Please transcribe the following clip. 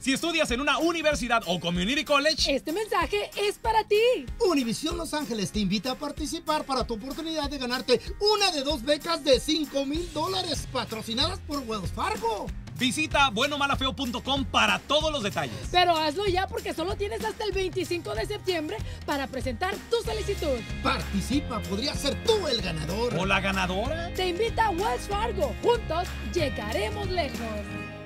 Si estudias en una universidad o community college, este mensaje es para ti. Univisión Los Ángeles te invita a participar para tu oportunidad de ganarte una de dos becas de 5 mil dólares patrocinadas por Wells Fargo. Visita buenomalafeo.com para todos los detalles. Pero hazlo ya porque solo tienes hasta el 25 de septiembre para presentar tu solicitud. Participa, podría ser tú el ganador. ¿O la ganadora? Te invita a Wells Fargo. Juntos llegaremos lejos.